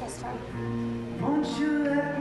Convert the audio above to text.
this one. Won't you let